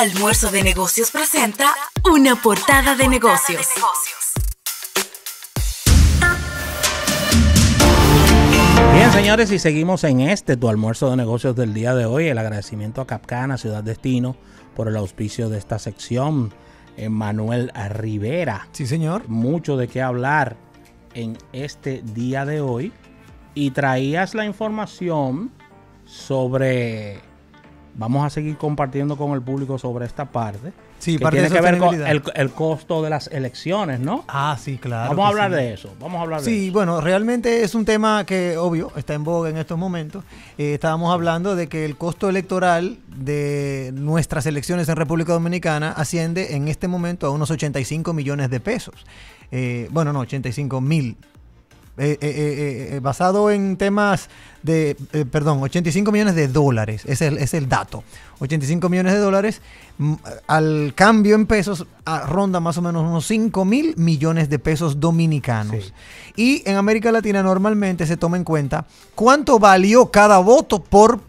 Almuerzo de Negocios presenta una portada de negocios. Bien, señores, y seguimos en este tu almuerzo de negocios del día de hoy. El agradecimiento a Capcana, Ciudad Destino, por el auspicio de esta sección. Manuel Rivera. Sí, señor. Mucho de qué hablar en este día de hoy. Y traías la información sobre vamos a seguir compartiendo con el público sobre esta parte. Sí, que tiene que ver con el, costo de las elecciones, ¿no? Ah, sí, claro. Vamos a hablar de eso. Vamos a hablar sí, de eso. bueno, realmente es un tema que, obvio, está en boga en estos momentos. Eh, estábamos hablando de que el costo electoral de nuestras elecciones en República Dominicana asciende en este momento a unos 85 millones de pesos. Eh, bueno, no, 85 mil eh, eh, eh, basado en temas de, perdón, 85 millones de dólares, es el, es el dato. 85 millones de dólares, mm, al cambio en pesos, ronda más o menos unos 5 mil millones de pesos dominicanos. Y en América Latina normalmente se toma en cuenta cuánto valió cada voto por,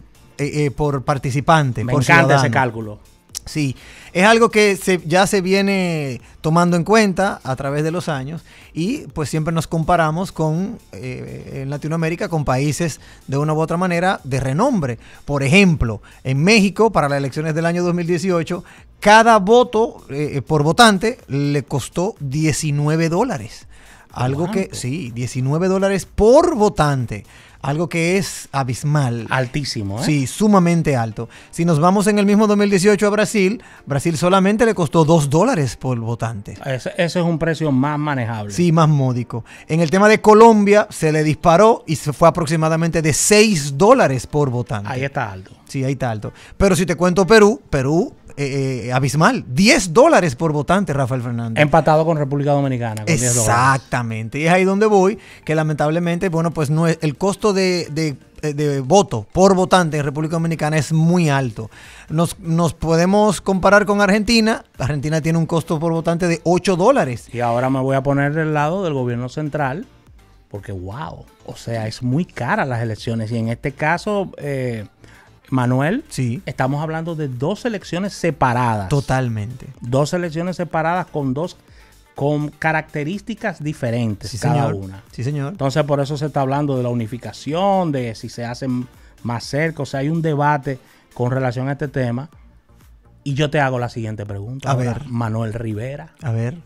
por participante. Me encanta ese cálculo. Sí, es algo que ya se viene tomando en cuenta a través de los años y pues siempre nos comparamos con eh, en Latinoamérica con países de una u otra manera de renombre. Por ejemplo, en México para las elecciones del año 2018 cada voto eh, por votante le costó 19 dólares. Algo que, sí, 19 dólares por votante algo que es abismal. Altísimo, ¿eh? Sí, sumamente alto. Si nos vamos en el mismo 2018 a Brasil, Brasil solamente le costó 2 dólares por votante. Ese, es un precio más manejable. Sí, más módico. En el tema de Colombia se le disparó y se fue aproximadamente de 6 dólares por votante. Ahí está alto. Sí, ahí está alto. Pero si te cuento Perú, Perú eh, eh, abismal. 10 dólares por votante, Rafael Fernández. Empatado con República Dominicana. Exactamente. Y es ahí donde voy, que lamentablemente, bueno, pues no es, el costo de, de, voto por votante en República Dominicana es muy alto. Nos, nos, podemos comparar con Argentina. Argentina tiene un costo por votante de 8 dólares. Y ahora me voy a poner del lado del gobierno central, porque wow, o sea, es muy cara las elecciones. Y en este caso... Eh, Manuel, sí. estamos hablando de dos elecciones separadas. Totalmente. Dos elecciones separadas con dos con características diferentes cada una. Sí, señor. Entonces, por eso se está hablando de la unificación, de si se hacen más cerca. O sea, hay un debate con relación a este tema. Y yo te hago la siguiente pregunta. A ver. Manuel Rivera. A ver.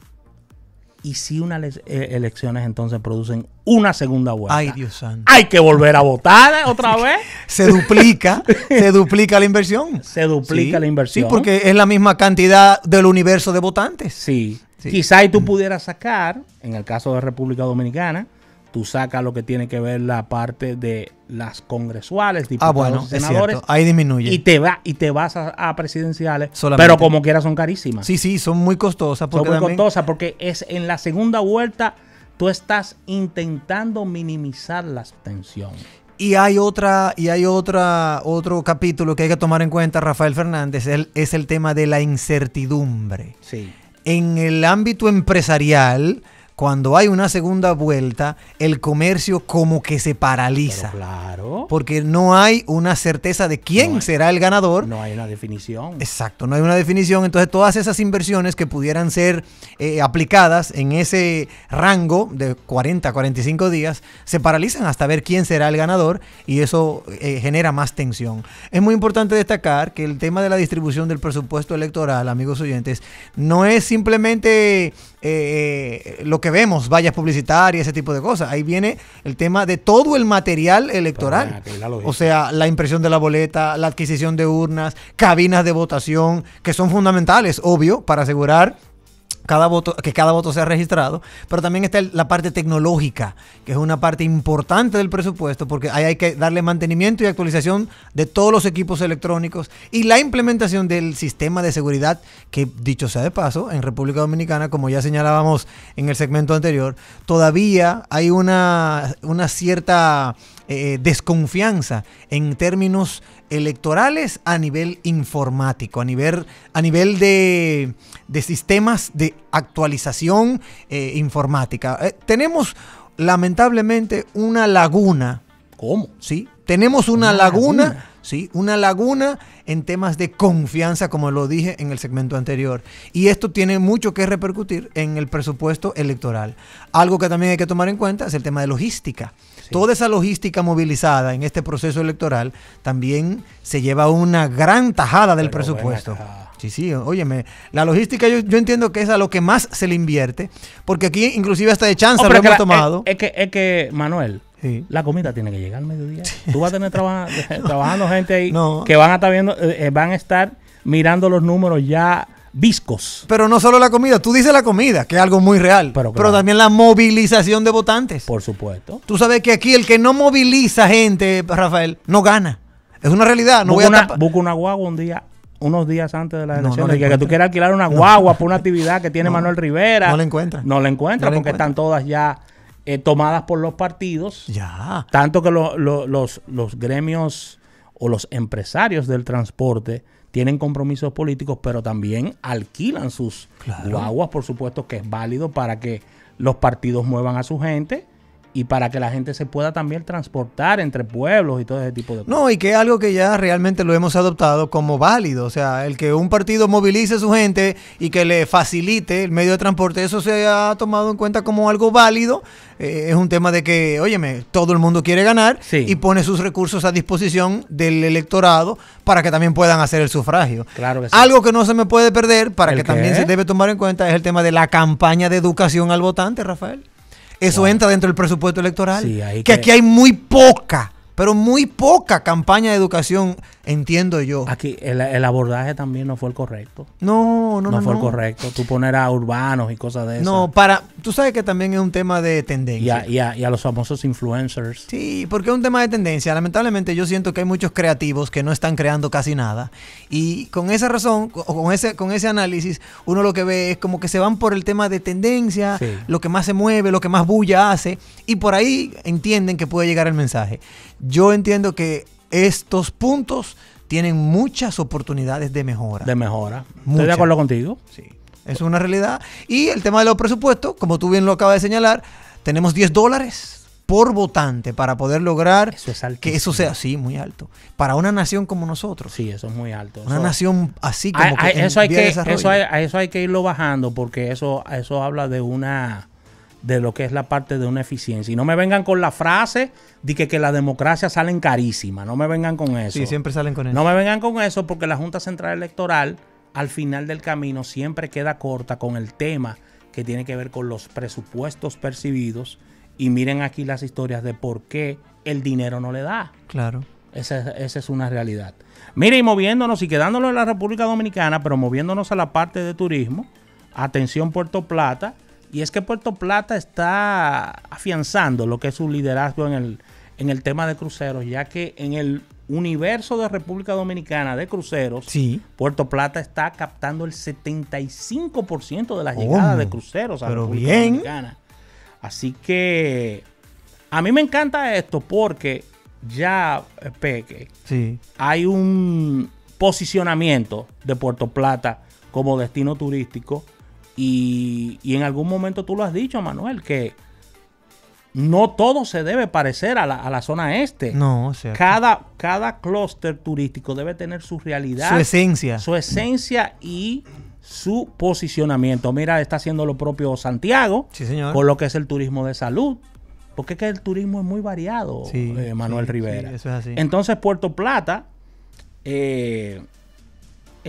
¿Y si unas eh, elecciones entonces producen una segunda vuelta? Ay, Dios santo. Hay que volver a votar ¿eh? otra vez. se duplica, se duplica la inversión. Se duplica la inversión. Sí, porque es la misma cantidad del universo de votantes. Sí. sí. Quizá tú pudieras sacar, en el caso de República Dominicana, tú sacas lo que tiene que ver la parte de las congresuales, ah, diputados, senadores. Ahí disminuye. Y te va y te vas a, presidenciales, pero como quiera son carísimas. Sí, sí, son muy costosas. Porque son muy costosas porque es en la segunda vuelta tú estás intentando minimizar la abstención. Y hay otra, y hay otra, otro capítulo que hay que tomar en cuenta, Rafael Fernández, es el tema de la incertidumbre. Sí. En el ámbito empresarial, cuando hay una segunda vuelta, el comercio como que se paraliza. claro. Porque no hay una certeza de quién será el ganador. No hay una definición. Exacto, no hay una definición. Entonces todas esas inversiones que pudieran ser eh, aplicadas en ese rango de 40 a 45 días se paralizan hasta ver quién será el ganador y eso eh, genera más tensión. Es muy importante destacar que el tema de la distribución del presupuesto electoral, amigos oyentes, no es simplemente eh, lo que vemos, vallas publicitarias, ese tipo de cosas. Ahí viene el tema de todo el material electoral. o sea, la impresión de la boleta, la adquisición de urnas, cabinas de votación, que son fundamentales, obvio, para asegurar cada voto, que cada voto sea registrado, pero también está la parte tecnológica, que es una parte importante del presupuesto, porque ahí hay que darle mantenimiento y actualización de todos los equipos electrónicos y la implementación del sistema de seguridad, que dicho sea de paso, en República Dominicana, como ya señalábamos en el segmento anterior, todavía hay una, una cierta eh, desconfianza en términos electorales a nivel informático, a nivel, a nivel de, sistemas de actualización eh, informática. Eh, tenemos lamentablemente una laguna. ¿Cómo? Sí, Tenemos una, Una laguna, laguna. sí, una laguna en temas de confianza, como lo dije en el segmento anterior. Y esto tiene mucho que repercutir en el presupuesto electoral. Algo que también hay que tomar en cuenta es el tema de logística. Toda esa logística movilizada en este proceso electoral también se lleva una gran tajada del Pero presupuesto. Sí, sí, óyeme, la logística yo, yo entiendo que es a lo que más se le invierte, porque aquí inclusive hasta de chance Oh, lo que hemos la- tomado. Es, es que, es que, Manuel, Sí. la comida tiene que llegar al mediodía. Tú vas a tener traba- trabajando gente ahí No. que van a estar viendo, eh, eh, van a estar mirando los números ya viscos. Pero no solo la comida, tú dices la comida, que es algo muy real, Pero también la movilización de votantes. Por supuesto. Tú sabes que aquí el que no moviliza gente, Rafael, no gana. Es una realidad. No voy busca, a una, busca una guagua un día, unos días antes de las No, no la que- que, tú quieras alquilar una guagua por una actividad que tiene No, Manuel Rivera. no la encuentra. No la encuentra No la porque encuentra. están todas ya eh, tomadas por los partidos. Ya. Tanto que lo- lo- los, los gremios o los empresarios del transporte tienen compromisos políticos, pero también alquilan sus Claro. guaguas, por supuesto que es válido para que los partidos muevan a su gente y para que la gente se pueda también transportar entre pueblos y todo ese tipo de cosas. No, y que es algo que ya realmente lo hemos adoptado como válido. O sea, el que un partido movilice a su gente y que le facilite el medio de transporte, eso se ha tomado en cuenta como algo válido. Eh, es un tema de que, óyeme, todo el mundo quiere ganar Sí. y pone sus recursos a disposición del electorado para que también puedan hacer el sufragio. Claro que sí. Algo que no se me puede perder, para ¿El que también se debe tomar en cuenta, es el tema de la campaña de educación al votante, Rafael. Eso Wow. entra dentro del presupuesto electoral. Sí, ahí que que- aquí hay muy poca, pero muy poca campaña de educación, entiendo yo. Aquí el, el abordaje también no fue el correcto. No, No, no, no. fue no. el correcto. Tú poner a urbanos y cosas de No, esas. para. Tú sabes que también es un tema de Y tendencia. a, y a- y a los famosos influencers. Sí, porque es un tema de tendencia. Lamentablemente yo siento que hay muchos creativos que no están creando casi nada. Y con esa razón, o con ese, con ese análisis, uno lo que ve es como que se van por el tema de tendencia, Sí. lo que más se mueve, lo que más bulla hace, y por ahí entienden que puede llegar el mensaje. Yo entiendo que estos puntos tienen muchas oportunidades de mejora. de mejora. Estoy de acuerdo contigo. Sí, es una realidad. Y el tema de los presupuestos, como tú bien lo acabas de señalar, tenemos 10 dólares por votante para poder lograr Eso es que eso sea así, muy alto. Para una nación como nosotros. Sí, eso es muy alto. Una Eso- nación así como Hay- que hay- eso, hay de que, desarrollo. eso, hay, a eso hay que irlo bajando porque eso, eso habla de una de lo que es la parte de una eficiencia. Y no me vengan con la frase de que, que la democracia salen carísima. No me vengan con eso. Sí, siempre salen con eso. No me vengan con eso porque la Junta Central Electoral al final del camino siempre queda corta con el tema que tiene que ver con los presupuestos percibidos. Y miren aquí las historias de por qué el dinero no le da. Claro. Esa, esa es una realidad. Mire, y moviéndonos y quedándonos en la República Dominicana, pero moviéndonos a la parte de turismo, atención Puerto Plata, y es que Puerto Plata está afianzando lo que es su liderazgo en el, en el tema de cruceros, ya que en el universo de República Dominicana de cruceros, Sí. Puerto Plata está captando el 75% de las llegadas ¿Cómo? de cruceros a Pero República bien. Dominicana. Así que a mí me encanta esto porque ya, eh, Peque, Sí. hay un posicionamiento de Puerto Plata como destino turístico y, y en algún momento tú lo has dicho, Manuel, que no todo se debe parecer a la, a la zona este. No, o sea. Cada, cada clúster turístico debe tener su realidad, Su esencia. su esencia y su posicionamiento. Mira, está haciendo lo propio Santiago Sí, señor. con lo que es el turismo de salud. Porque es que el turismo es muy variado, Sí, eh, Manuel sí, Rivera. eso es así. Entonces, Puerto Plata eh,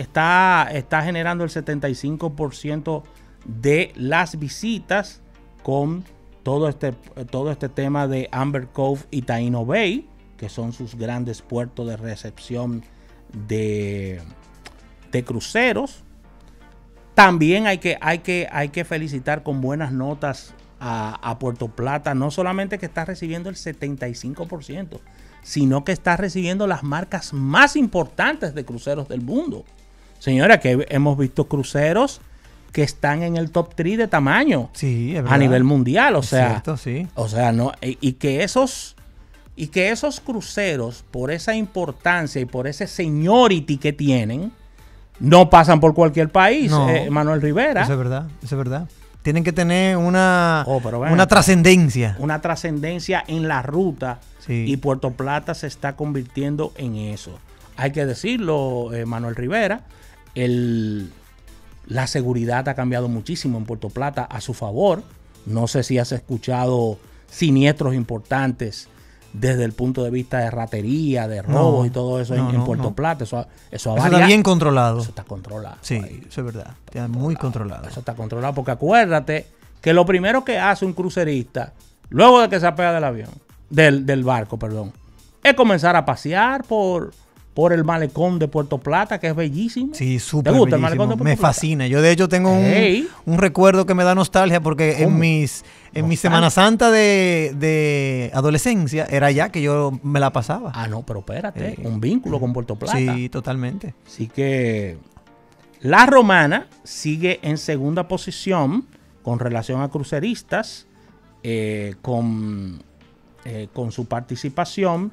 está, está generando el 75% de las visitas con todo este, todo este tema de Amber Cove y Taino Bay, que son sus grandes puertos de recepción de, de cruceros. También hay que, hay, que, hay que felicitar con buenas notas a, a Puerto Plata, no solamente que está recibiendo el 75%, sino que está recibiendo las marcas más importantes de cruceros del mundo. Señora, que hemos visto cruceros que están en el top 3 de tamaño Sí, es a nivel mundial, o Es sea, cierto, sí. o sea, no, y, y que esos y que esos cruceros, por esa importancia y por ese seniority que tienen, no pasan por cualquier país, No. eh, Manuel Rivera. Eso es verdad, eso es verdad. tienen que tener una, Oh, una trascendencia. una trascendencia en la ruta Sí. y Puerto Plata se está convirtiendo en eso. Hay que decirlo, eh, Manuel Rivera, el, la seguridad ha cambiado muchísimo en Puerto Plata a su favor. No sé si has escuchado siniestros importantes desde el punto de vista de ratería, de robos No, y todo eso no, en, Puerto no. Plata. Eso, eso, Eso está bien controlado. Eso está controlado. Sí, ahí. eso es verdad. Está muy controlado. Eso está controlado porque acuérdate que lo primero que hace un crucerista, luego de que se apega del avión, del, del barco, perdón, es comenzar a pasear por, por el malecón de Puerto Plata, que es bellísimo. Sí, súper gusta el malecón de Puerto Me Plata? fascina. Yo de hecho tengo un, recuerdo que me da nostalgia porque en mis en mi. Semana Santa de, de adolescencia era allá que yo me la pasaba. Ah, no, pero espérate, Sí. un vínculo con Puerto Plata. sí, totalmente. Así que la romana sigue en segunda posición con relación a cruceristas, eh, con, eh, con su participación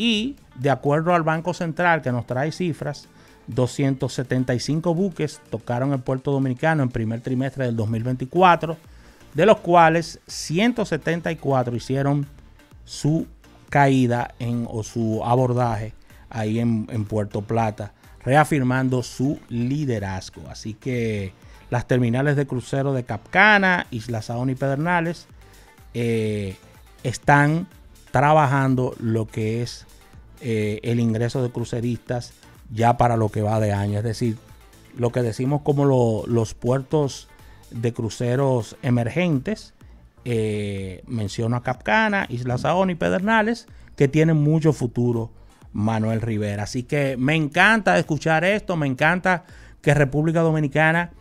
y de acuerdo al Banco Central que nos trae cifras, 275 buques tocaron el puerto dominicano en primer trimestre del 2024, de los cuales 174 hicieron su caída en, o su abordaje ahí en, en Puerto Plata, reafirmando su liderazgo. Así que las terminales de crucero de Capcana, Isla Saona y Pedernales eh, están trabajando lo que es eh, el ingreso de cruceristas ya para lo que va de año. Es decir, lo que decimos como lo- los puertos de cruceros emergentes. eh, menciono a Capcana, Isla Saona y Pedernales, que tienen mucho futuro, Manuel Rivera. Así que me encanta escuchar esto, me encanta que República Dominicana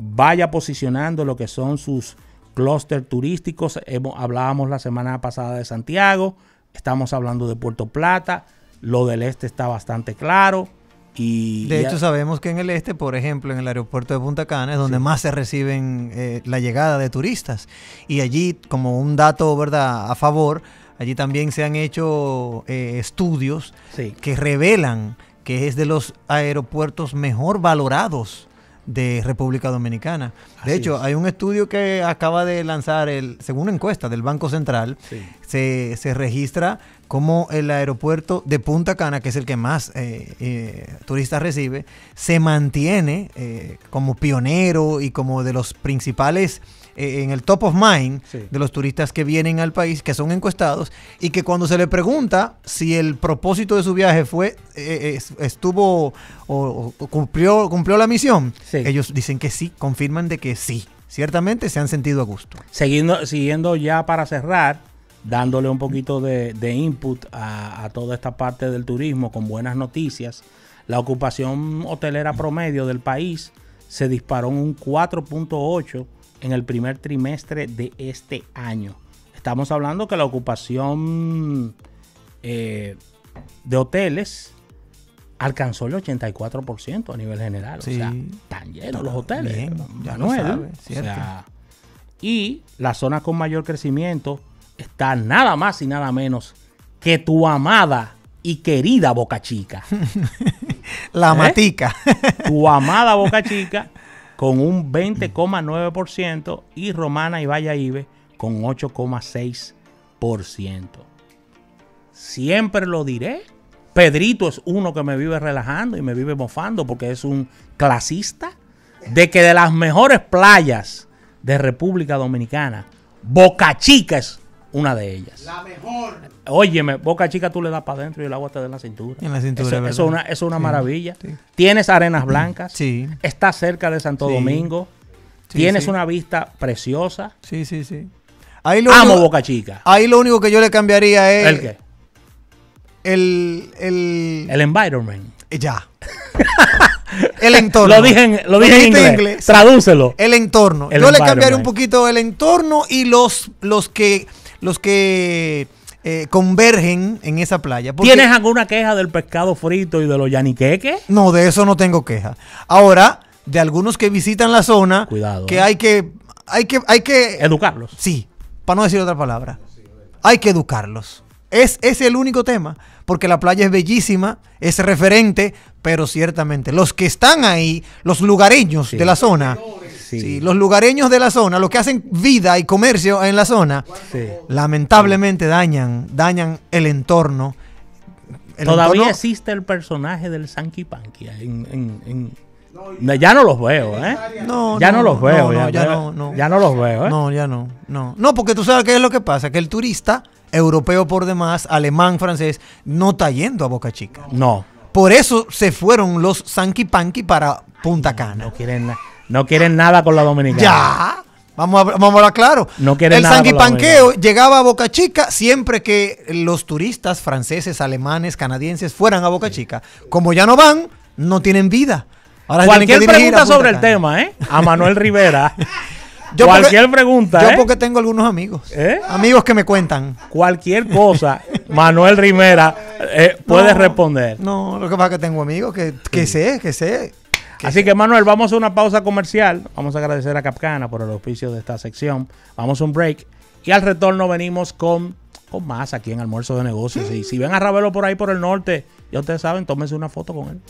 vaya posicionando lo que son sus clústeres turísticos. Hemos- hablábamos la semana pasada de Santiago, estamos hablando de Puerto Plata, lo del este está bastante claro. Y De hecho, sabemos que en el este, por ejemplo, en el aeropuerto de Punta Cana, es donde Sí. más se reciben eh, la llegada de turistas. Y allí, como un dato, ¿verdad?, a favor, allí también se han hecho eh, estudios sí. que revelan que es de los aeropuertos mejor valorados de República Dominicana. De hecho, es. hay un estudio que acaba de lanzar, el, según una encuesta del Banco Central, Sí. se, se registra como el aeropuerto de Punta Cana, que es el que más eh, eh, turistas recibe, se mantiene eh, como pionero y como de los principales eh, en el top of mind Sí. de los turistas que vienen al país, que son encuestados, y que cuando se le pregunta si el propósito de su viaje fue, eh, es- estuvo o, o cumplió, cumplió la misión, Sí. ellos dicen que sí, confirman de que sí. Ciertamente se han sentido a gusto. Siguiendo, siguiendo ya para cerrar, dándole un poquito de, de input a, a toda esta parte del turismo con buenas noticias, la ocupación hotelera promedio del país se disparó en un 4.8 en el primer trimestre de este año. Estamos hablando que la ocupación eh, de hoteles alcanzó el 84% a nivel general. Sí. O sea, están llenos los hoteles. Bien, ya lo Manuel. sabe, O sea, y la zona con mayor crecimiento está nada más y nada menos que tu amada y querida Boca Chica. La ¿Eh? matica. tu amada Boca Chica con un 20,9% y Romana y Valladolid con 8,6%. Siempre lo diré. Pedrito es uno que me vive relajando y me vive mofando porque es un clasista de que de las mejores playas de República Dominicana, Boca Chica es una de ellas. La mejor. Óyeme, Boca Chica tú le das para adentro y el agua te da en la cintura. En la cintura, Eso, es una, eso es una Sí, maravilla. sí. Tienes arenas blancas. Sí. Está cerca de Santo Sí. Domingo. Sí, Tienes sí. una vista preciosa. Sí, sí, sí. Ahí lo, Amo único, Boca Chica. ahí lo único que yo le cambiaría es ¿El qué? el, el, El environment. ya. el entorno. Lo dije en, lo dije en inglés. Tradúcelo. El entorno. El yo le cambiaría un poquito el entorno y los, los que los que eh, convergen en esa playa. Porque- ¿Tienes alguna queja del pescado frito y de los yaniqueques? No, de eso no tengo queja. Ahora, de algunos que visitan la zona, Cuidado, que eh. hay que, hay que, hay que, Educarlos. sí, para no decir otra palabra, hay que educarlos. Es, es el único tema, porque la playa es bellísima, es referente, pero ciertamente los que están ahí, los lugareños Sí. de la zona, Sí. Sí, los lugareños de la zona, los que hacen vida y comercio en la zona, Sí. lamentablemente dañan, dañan el entorno. El Todavía entorno- existe el personaje del Sanky Panky. en- en- en- No, ya no los veo, ¿eh? No, ya no, los veo. no, ya, no, ya no, no. ya no los veo, ¿eh? No, ya no, no. No, porque tú sabes qué es lo que pasa, que el turista europeo por demás, alemán, francés, no está yendo a Boca Chica. No, Por eso se fueron los Sanky Panky para Punta Cana. no quieren, na- no quieren nada con la dominicana. Ya. Vamos a, vamos a hablar claro. No quieren el nada Sanky con la Panqueo dominicana. llegaba a Boca Chica siempre que los turistas franceses, alemanes, canadienses fueran a Boca Chica. Como ya no van, no tienen vida. Ahora Cualquier pregunta sobre el tema, ¿eh? A Manuel Rivera. Yo porque- cualquier pregunta, Yo ¿eh? porque tengo algunos amigos. ¿Eh? Amigos que me cuentan. Cualquier cosa, Manuel Rivera eh, puede No, responder. No, lo que pasa es que tengo amigos que, que sé, que sé. Así que Manuel, vamos a una pausa comercial. Vamos a agradecer a Capcana por el auspicio de esta sección. Vamos a un break. Y al retorno venimos con, con más aquí en Almuerzo de Negocios. Y si ven a Ravelo por ahí por el norte, ya ustedes saben, tómense una foto con él.